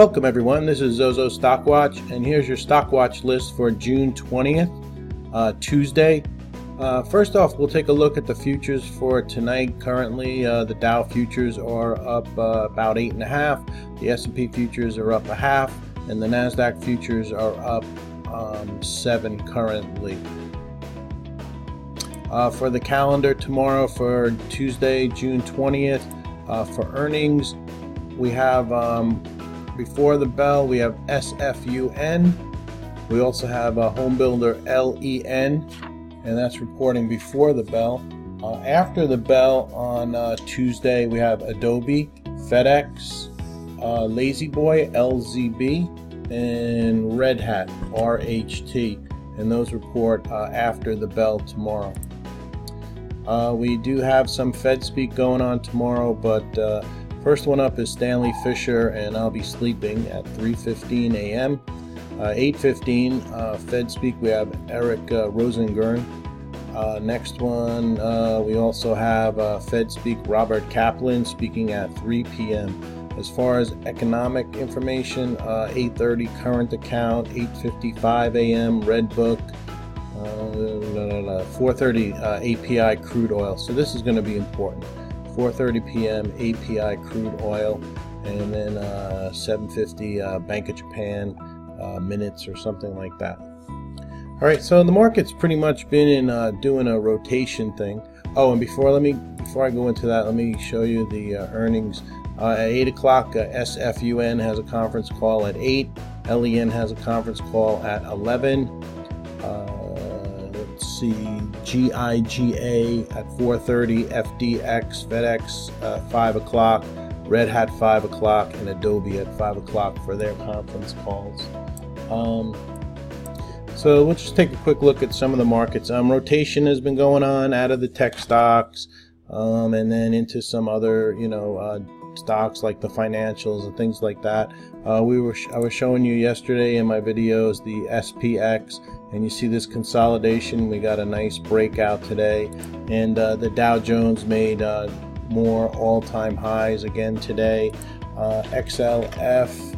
Welcome everyone, this is Zozo Stockwatch and here's your Stockwatch list for June 20th, uh, Tuesday. Uh, first off, we'll take a look at the futures for tonight. Currently, uh, the Dow futures are up uh, about 8.5, the S&P futures are up a half, and the NASDAQ futures are up um, 7 currently. Uh, for the calendar tomorrow for Tuesday, June 20th, uh, for earnings, we have um, before the bell, we have SFUN. We also have a home builder LEN, and that's reporting before the bell. Uh, after the bell on uh, Tuesday, we have Adobe, FedEx, uh, La-Z-Boy, LZB, and Red Hat, RHT. And those report uh, after the bell tomorrow. Uh, we do have some Fed speak going on tomorrow, but uh, First one up is Stanley Fischer, and I'll be sleeping at 3:15 a.m. Uh, 8:15 uh, Fed speak. We have Eric uh. Uh, next one, uh, we also have uh, Fed speak. Robert Kaplan speaking at 3 p.m. As far as economic information, 8:30 current account, 8:55 a.m. Red Book. 4:30 API crude oil. So this is going to be important. 4:30 p.m. API crude oil, and then uh, 7:50 uh, Bank of Japan uh, minutes or something like that. All right, so the market's pretty much been in uh, doing a rotation thing. Oh, and before let me before I go into that, let me show you the uh, earnings. Uh, at 8 o'clock, SFUN has a conference call at 8. LEN has a conference call at 11 Let's see GIGA at 4:30, FDX, FedEx uh, 5 o'clock, Red Hat 5 o'clock, and Adobe at 5 o'clock for their conference calls. Um, so let's just take a quick look at some of the markets. Um, rotation has been going on out of the tech stocks, um, and then into some other, you know, uh, stocks like the financials and things like that. Uh, we were I was showing you yesterday in my videos the SPX and you see this consolidation. We got a nice breakout today. And uh, the Dow Jones made uh, more all-time highs again today. Uh, XLF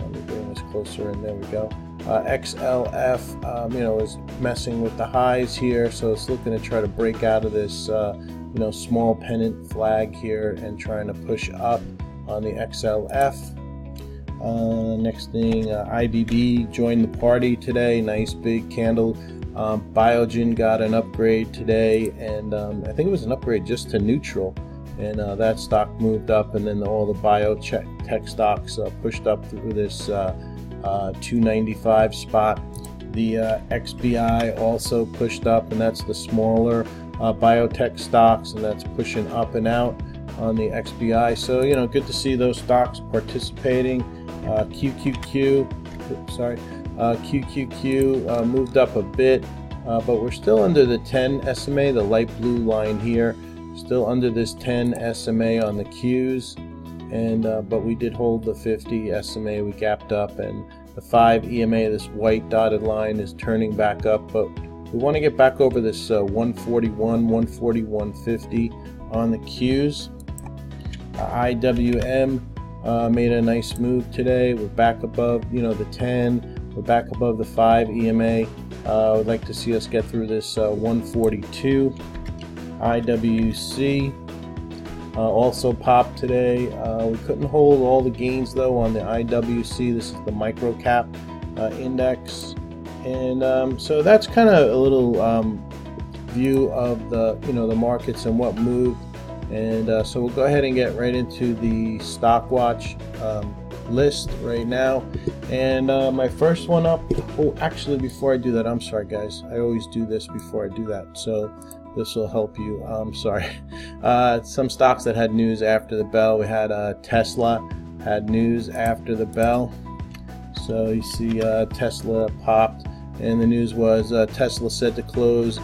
let me bring this closer and there we go. Uh, XLF um, you know is messing with the highs here so it's looking to try to break out of this uh, you know small pennant flag here and trying to push up on the XLF uh, next thing, uh, IBB joined the party today. Nice big candle. Um, Biogen got an upgrade today, and um, I think it was an upgrade just to neutral. And uh, that stock moved up, and then all the biotech stocks uh, pushed up through this uh, uh, 295 spot. The XBI also pushed up, and that's the smaller biotech stocks, and that's pushing up and out on the XBI. So, you know, good to see those stocks participating. Uh, QQQ, sorry, uh, QQQ uh, moved up a bit, uh, but we're still under the 10 SMA, the light blue line here. Still under this 10 SMA on the Qs, and uh, but we did hold the 50 SMA. We gapped up, and the 5 EMA, this white dotted line, is turning back up, but we want to get back over this uh, 141, 141, 50 on the Qs. IWM uh, made a nice move today. We're back above, you know, the 10. We're back above the 5 EMA. Uh, I would like to see us get through this uh, 142. IWC uh, also popped today. Uh, we couldn't hold all the gains though on the IWC. This is the micro cap uh, index, and um, so that's kind of a little um, view of the you know the markets and what moved. And uh, so we'll go ahead and get right into the stock watch um, list right now. And uh, my first one up, oh, actually, before I do that, I'm sorry, guys. I always do this before I do that. So this will help you. I'm sorry. Uh, some stocks that had news after the bell. We had uh, Tesla had news after the bell. So you see uh, Tesla popped, and the news was uh, Tesla said to close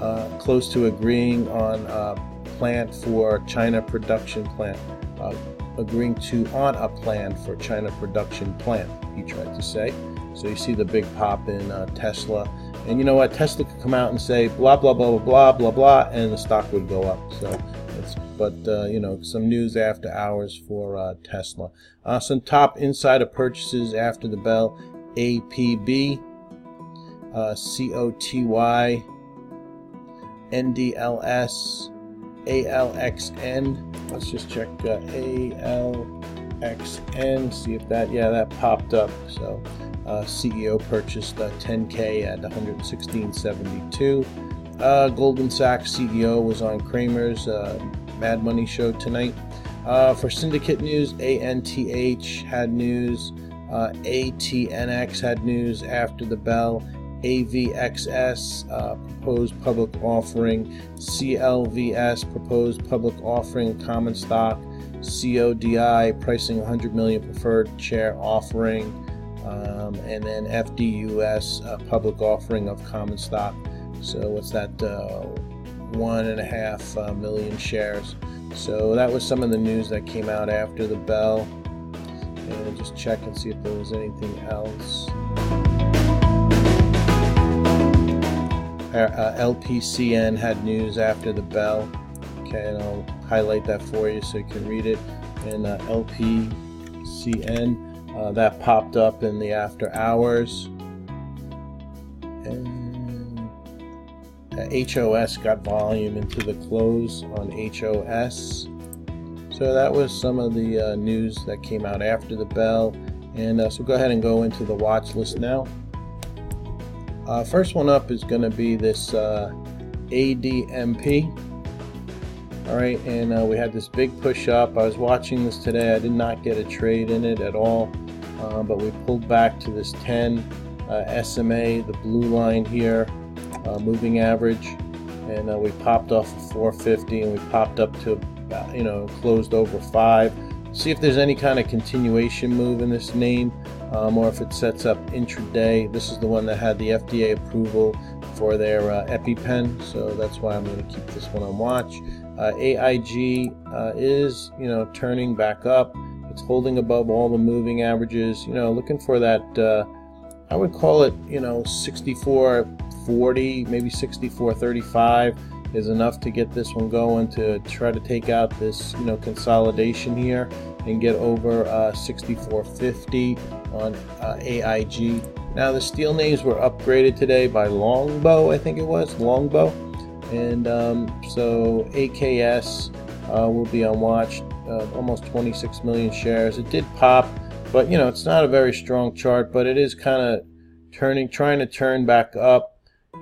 uh, close to agreeing on a plant for China production plant, uh, agreeing to on a plan for China production plant, he tried to say. So you see the big pop in uh, Tesla. And you know what? Tesla could come out and say blah, blah, blah, blah, blah, blah, and the stock would go up. So but uh, you know, some news after hours for uh, Tesla. Uh, some top insider purchases after the bell: APB, uh, COTY, NDLS, ALXN. Let's just check uh, ALXN. See if that yeah that popped up. So uh, CEO purchased 10k at 116.72. Uh, Goldman Sachs CEO was on Cramer's uh, Mad Money show tonight. Uh, for syndicate news, ANTH had news, uh, ATNX had news after the bell, AVXS uh, proposed public offering, CLVS proposed public offering common stock, CODI pricing 100 million preferred share offering, um, and then FDUS public offering of common stock. So what's that? Uh, one and a half uh, million shares. So that was some of the news that came out after the bell. And just check and see if there was anything else. Uh, LPCN had news after the bell. Okay, and I'll highlight that for you so you can read it. And uh, LPCN, uh, that popped up in the after hours. And HOS got volume into the close on HOS. So that was some of the uh, news that came out after the bell. And uh, so go ahead and go into the watch list now. Uh, first one up is going to be this uh, ADMP. All right, and uh, we had this big push up. I was watching this today. I did not get a trade in it at all, uh, but we pulled back to this 10 SMA, the blue line here uh, moving average, and uh, we popped off of 450 and we popped up to about, you know closed over five. See if there's any kind of continuation move in this name, um, or if it sets up intraday. This is the one that had the FDA approval for their uh, EpiPen, so that's why I'm going to keep this one on watch. Uh, AIG uh, is you know turning back up. It's holding above all the moving averages. You know, looking for that. Uh, I would call it, you know, 64 40, maybe 64 35 is enough to get this one going to try to take out this, you know, consolidation here and get over uh, 64.50 on uh, AIG. Now the steel names were upgraded today by Longbow, I think it was Longbow, and um, so AKS uh, will be on watch. Uh, almost 26 million shares. It did pop, but you know it's not a very strong chart, but it is kind of turning, trying to turn back up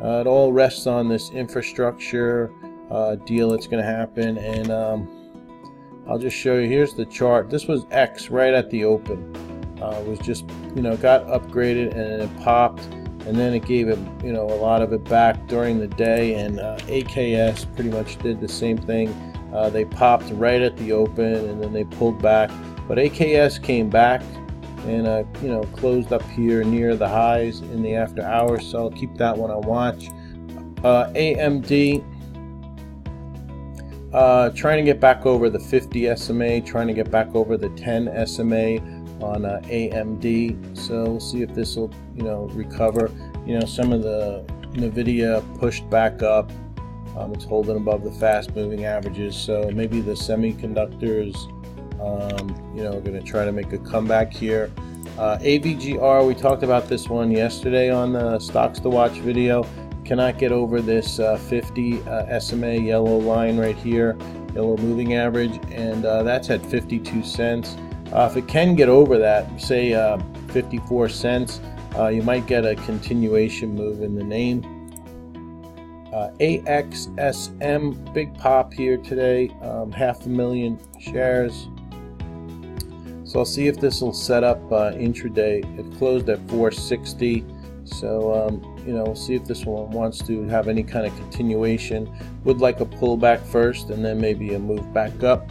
it all rests on this infrastructure uh, deal that's going to happen. And um, I'll just show you. Here's the chart. This was X right at the open. Uh, was just, you know, got upgraded and it popped. And then it gave it, you know, a lot of it back during the day. And uh, AKS pretty much did the same thing. Uh, they popped right at the open and then they pulled back. But AKS came back and uh, you know closed up here near the highs in the after hours so I'll keep that one on watch. Uh, AMD uh, trying to get back over the 50 SMA trying to get back over the 10 SMA on uh, AMD so we'll see if this will you know recover. You know some of the Nvidia pushed back up. Um, it's holding above the fast moving averages so maybe the semiconductors um, you know, we're going to try to make a comeback here. Uh, AVGR, we talked about this one yesterday on the Stocks to Watch video. Cannot get over this uh, 50 uh, SMA yellow line right here, yellow moving average, and uh, that's at 52 cents. Uh, if it can get over that, say uh, 54 cents, you might get a continuation move in the name. AXSM, big pop here today, um, half a million shares. So I'll see if this will set up uh, intraday. It closed at 460. So, um, you know, we'll see if this one wants to have any kind of continuation. Would like a pullback first and then maybe a move back up.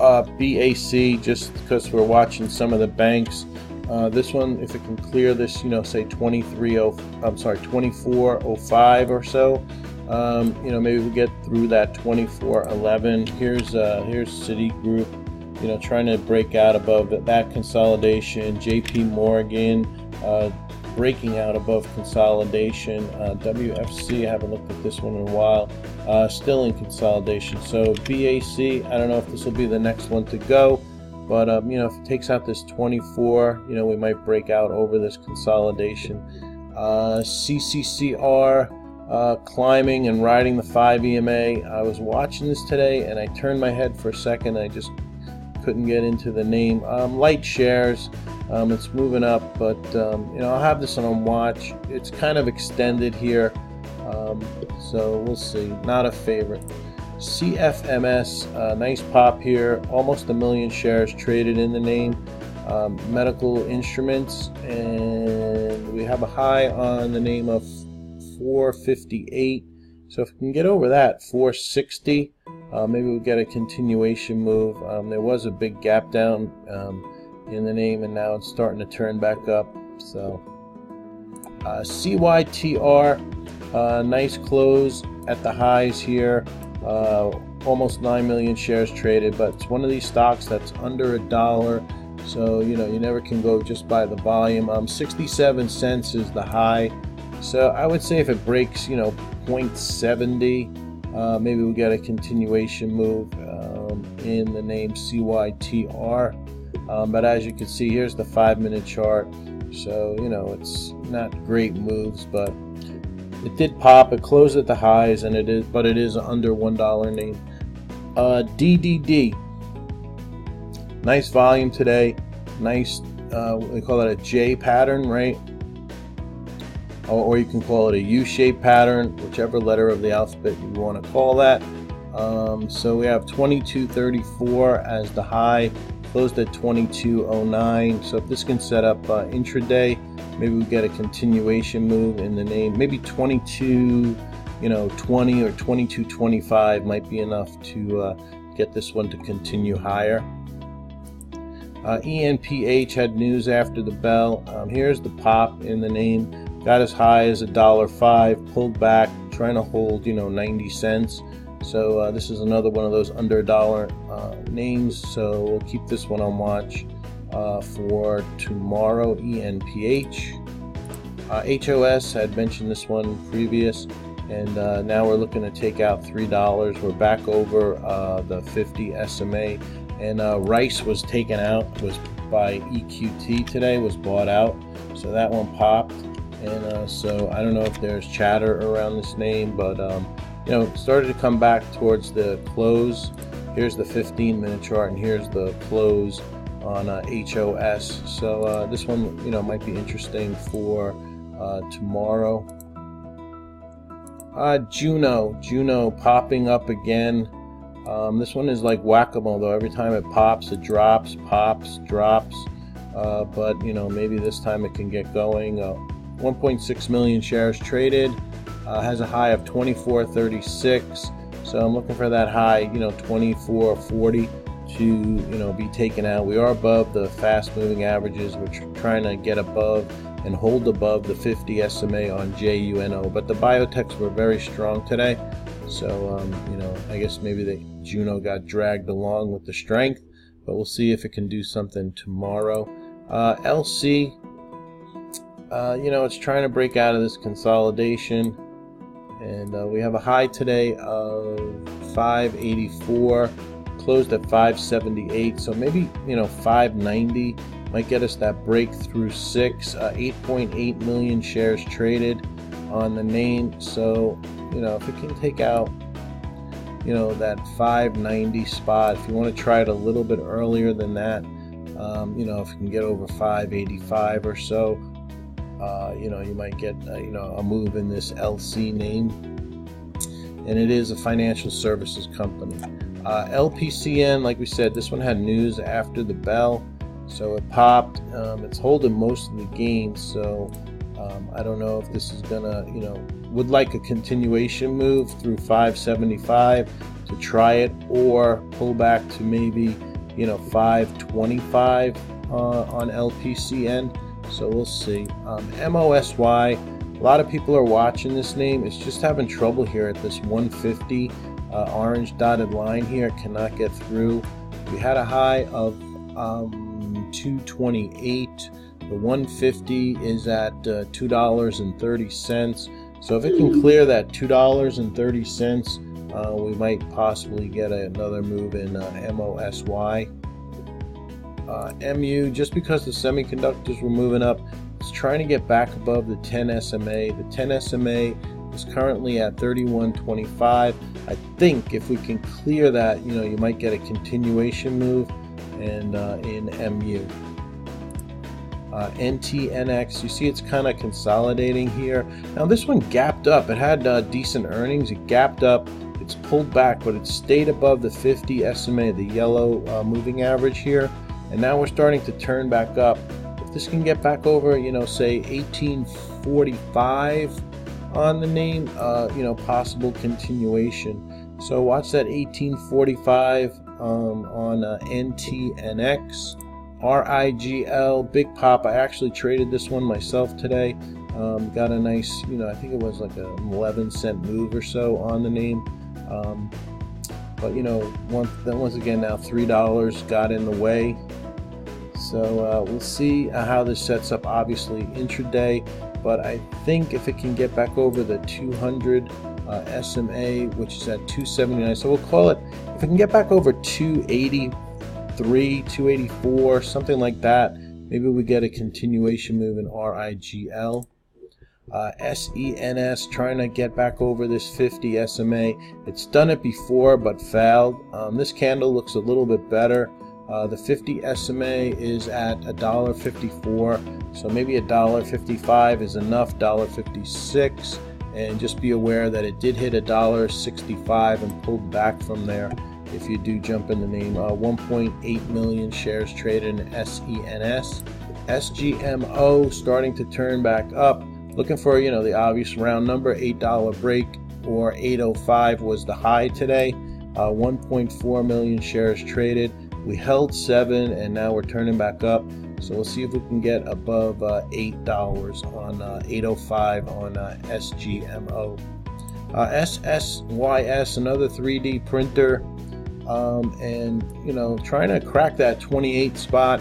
Uh, BAC, just because we're watching some of the banks. Uh, this one, if it can clear this, you know, say 23, I'm sorry, 2405 or so, um, you know, maybe we'll get through that 2411. Here's uh, here's Citigroup you know, trying to break out above that consolidation. JP Morgan, uh, breaking out above consolidation. Uh, WFC, I haven't looked at this one in a while, uh, still in consolidation. So BAC, I don't know if this will be the next one to go, but um, you know, if it takes out this 24, you know, we might break out over this consolidation. Uh, CCCR. Uh, climbing and riding the 5 EMA. I was watching this today and I turned my head for a second. I just couldn't get into the name. Um, light shares. Um, it's moving up, but um, you know I'll have this on watch. It's kind of extended here, um, so we'll see. Not a favorite. CFMS, uh, nice pop here. Almost a million shares traded in the name. Um, medical instruments, and we have a high on the name of 458. So if we can get over that, 460, uh, maybe we'll get a continuation move. Um, there was a big gap down um, in the name, and now it's starting to turn back up. So uh, CYTR, uh, nice close at the highs here. Uh, almost 9 million shares traded, but it's one of these stocks that's under a dollar. So, you know, you never can go just by the volume. Um, 67 cents is the high. So I would say if it breaks, you know, 0.70, uh, maybe we'll get a continuation move um, in the name CYTR. Um, but as you can see, here's the five minute chart. So, you know, it's not great moves, but it did pop. It closed at the highs, and it is, but it is under $1 name. Uh, DDD. Nice volume today. Nice, uh, they call that a J pattern, right? Or you can call it a U-shaped pattern, whichever letter of the alphabet you want to call that. Um, so we have 2234 as the high, closed at 2209. So if this can set up uh, intraday, maybe we get a continuation move in the name. Maybe 22, you know, 20 or 2225 might be enough to uh, get this one to continue higher. Uh, ENPH had news after the bell. Um, here's the pop in the name got as high as a dollar five, pulled back, trying to hold, you know, 90 cents. So uh, this is another one of those under a dollar uh, names. So we'll keep this one on watch uh, for tomorrow. ENPH. HOS uh, had mentioned this one previous, and uh, now we're looking to take out three dollars. We're back over uh, the 50 SMA, and Rice was taken out was by EQT today. Was bought out, so that one popped and uh, so I don't know if there's chatter around this name, but um, you know, started to come back towards the close. Here's the 15 minute chart, and here's the close on uh, HOS. So uh, this one, you know, might be interesting for uh, tomorrow. Uh, Juno, Juno popping up again. Um, this one is like whack-a-mole though. Every time it pops, it drops, pops, drops. Uh, but you know, maybe this time it can get going. 1.6 million shares traded. Uh, has a high of 24.36. So I'm looking for that high, you know, 24.40 to, you know, be taken out. We are above the fast moving averages. We're trying to get above and hold above the 50 SMA on JUNO. But the biotechs were very strong today. So, um, you know, I guess maybe the Juno got dragged along with the strength, but we'll see if it can do something tomorrow. Uh, LC, uh, you know, it's trying to break out of this consolidation. And uh, we have a high today of 584, closed at 578. So maybe, you know, 590 might get us that breakthrough six. Uh, 8.8 million shares traded on the name. So, you know, if it can take out, you know, that 590 spot, if you want to try it a little bit earlier than that, um, you know, if you can get over 585 or so, uh, you know, you might get uh, you know a move in this LC name, and it is a financial services company. Uh, LPCN, like we said, this one had news after the bell, so it popped. Um, it's holding most of the gains, so um, I don't know if this is gonna, you know, would like a continuation move through 575 to try it, or pull back to maybe, you know, 525 uh, on LPCN. So we'll see. Um, MOSY, a lot of people are watching this name. It's just having trouble here at this 150 uh, orange dotted line here. Cannot get through. We had a high of um, 228. The 150 is at uh, $2.30. So if it can clear that $2.30, uh, we might possibly get another move in uh, MOSY. Uh, MU, just because the semiconductors were moving up, it's trying to get back above the 10 SMA. The 10 SMA is currently at 31.25. I think if we can clear that, you know, you might get a continuation move and uh, in MU. Uh, NTNX, you see it's kind of consolidating here. Now this one gapped up. It had uh, decent earnings. It gapped up. It's pulled back, but it stayed above the 50 SMA, the yellow uh, moving average here. And now we're starting to turn back up. If this can get back over, you know, say 1845 on the name, uh, you know, possible continuation. So watch that 1845 um, on uh, NTNX. RIGL Big Pop. I actually traded this one myself today. Um, got a nice, you know, I think it was like an 11 cent move or so on the name. Um, but you know, once once again now three dollars got in the way. So uh, we'll see uh, how this sets up. Obviously intraday, but I think if it can get back over the 200 uh, SMA, which is at 279, so we'll call it. If it can get back over 283, 284, something like that. Maybe we get a continuation move in RIGL. Uh, SENS trying to get back over this 50 SMA. It's done it before but failed. Um, this candle looks a little bit better. Uh, the 50 SMA is at $1.54, so maybe $1.55 is enough, $1.56. And just be aware that it did hit $1.65 and pulled back from there if you do jump in the name. Uh, 1.8 million shares traded in SENS. SGMO starting to turn back up. Looking for, you know, the obvious round number, $8 break or 805 was the high today. Uh, 1.4 million shares traded. We held seven and now we're turning back up. So we'll see if we can get above uh, $8 on uh, 805 on uh, SGMO. Uh, SSYS, another 3D printer um, and you know trying to crack that 28 spot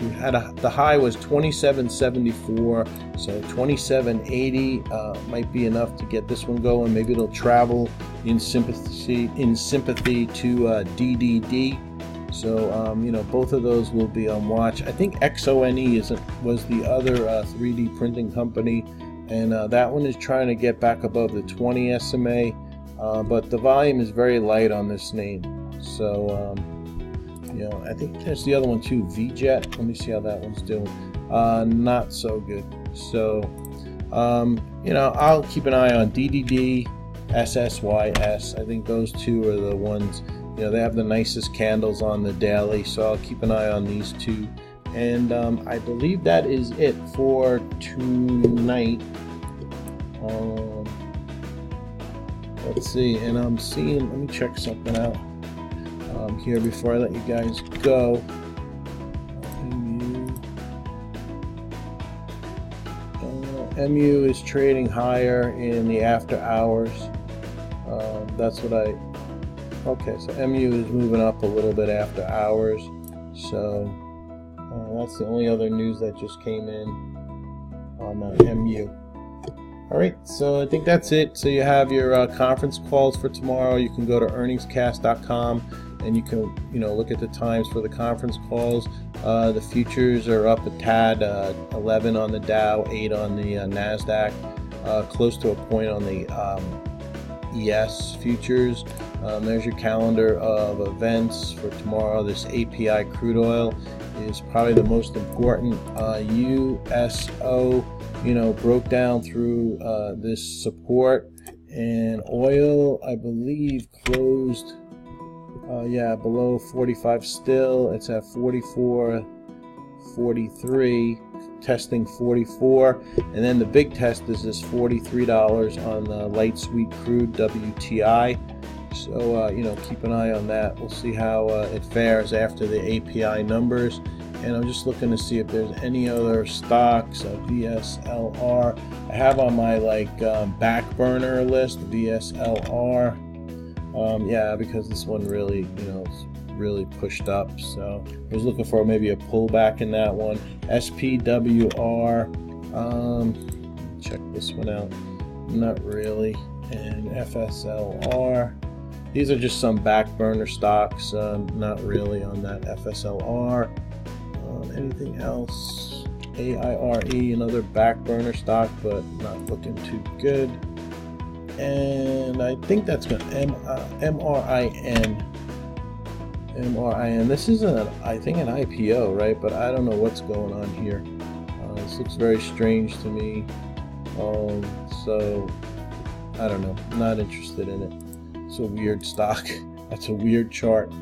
we had a, the high was 2774 so 2780 uh, might be enough to get this one going. Maybe it'll travel in sympathy in sympathy to uh, DDD so um, you know both of those will be on watch. I think XONE is was the other uh, 3D printing company. And uh, that one is trying to get back above the 20 SMA uh, but the volume is very light on this name. So, um, you know, I think there's the other one too, VJet. Let me see how that one's doing. Uh, not so good. So, um, you know, I'll keep an eye on DDD, SSYS. I think those two are the ones, you know, they have the nicest candles on the daily. So I'll keep an eye on these two. And um, I believe that is it for tonight. Um, let's see and I'm seeing let me check something out um, here before I let you guys go. MU, uh, MU is trading higher in the after hours. Uh, that's what I okay so MU is moving up a little bit after hours. So uh, that's the only other news that just came in on uh, MU all right, so I think that's it. So you have your uh, conference calls for tomorrow. You can go to earningscast.com and you can, you know, look at the times for the conference calls. Uh, the futures are up a tad, uh, 11 on the Dow, 8 on the uh, Nasdaq, uh, close to a point on the um, ES futures. Um, there's your calendar of events for tomorrow. This API crude oil is probably the most important. USO uh, you know, broke down through uh, this support. And oil, I believe, closed, uh, yeah, below 45 still. It's at 44, 43, testing 44. And then the big test is this $43 on the light sweet crude WTI. So, uh, you know, keep an eye on that. We'll see how uh, it fares after the API numbers and I'm just looking to see if there's any other stocks, uh, VSLR. I have on my like um, back burner list VSLR. Um, yeah, because this one really, you know, really pushed up. So I was looking for maybe a pullback in that one. SPWR, um, check this one out. Not really. And FSLR. These are just some back burner stocks, um, not really on that FSLR. Um, anything else? AIRE, another back burner stock, but not looking too good. And I think that's to M uh, MRIN. MRIN. This is an I think an IPO, right? But I don't know what's going on here. Uh, this looks very strange to me. Um, so I don't know. Not interested in it. It's a weird stock. That's a weird chart.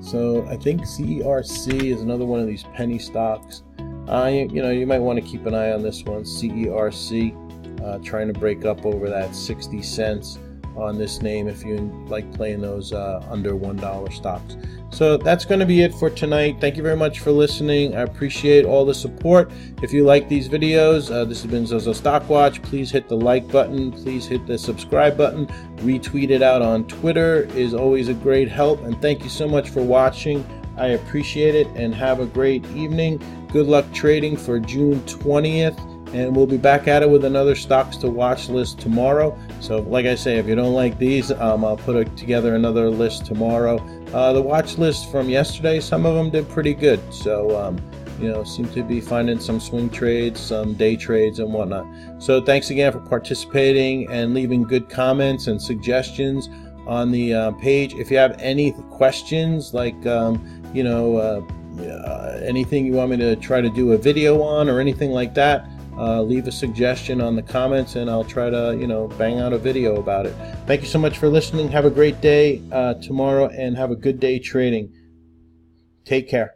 So I think CERC is another one of these penny stocks. Uh, you, you know, you might want to keep an eye on this one, CERC, uh, trying to break up over that 60 cents on this name if you like playing those uh, under $1 stocks. So that's going to be it for tonight. Thank you very much for listening. I appreciate all the support. If you like these videos, uh, this has been Zozo Stock Watch. Please hit the like button. Please hit the subscribe button. Retweet it out on Twitter is always a great help. And thank you so much for watching. I appreciate it and have a great evening. Good luck trading for June 20th. And we'll be back at it with another stocks to watch list tomorrow. So, like I say, if you don't like these, um, I'll put a, together another list tomorrow. Uh, the watch list from yesterday, some of them did pretty good. So, um, you know, seem to be finding some swing trades, some day trades, and whatnot. So, thanks again for participating and leaving good comments and suggestions on the uh, page. If you have any questions, like um, you know, uh, uh, anything you want me to try to do a video on or anything like that, uh, leave a suggestion on the comments and I'll try to, you know, bang out a video about it. Thank you so much for listening. Have a great day uh, tomorrow and have a good day trading. Take care.